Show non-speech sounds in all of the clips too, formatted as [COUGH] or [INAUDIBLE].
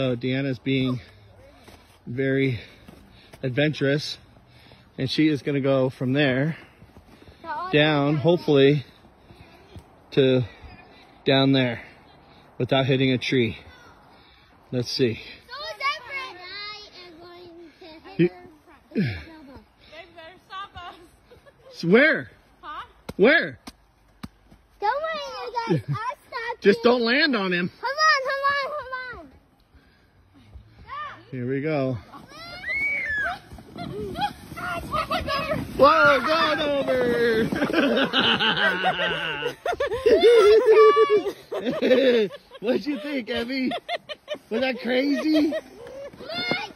So Deanna's being very adventurous and she is going to go from there down, hopefully, to down there without hitting a tree. Let's see. You- They better stop us. So where? Huh? Where? Don't worry, you guys. I'll stop Just you. don't land on him. Come on, come on, come on. Here we go. my god. Whoa, going over! [LAUGHS] What'd you think, Evie? Was that crazy? My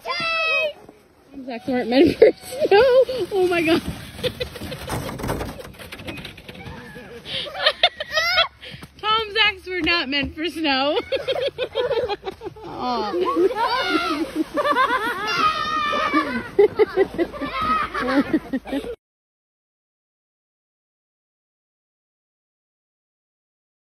turn. Zach's weren't meant for snow. Oh my god. Tom Zach's were not meant for snow. [LAUGHS] Aw. [LAUGHS]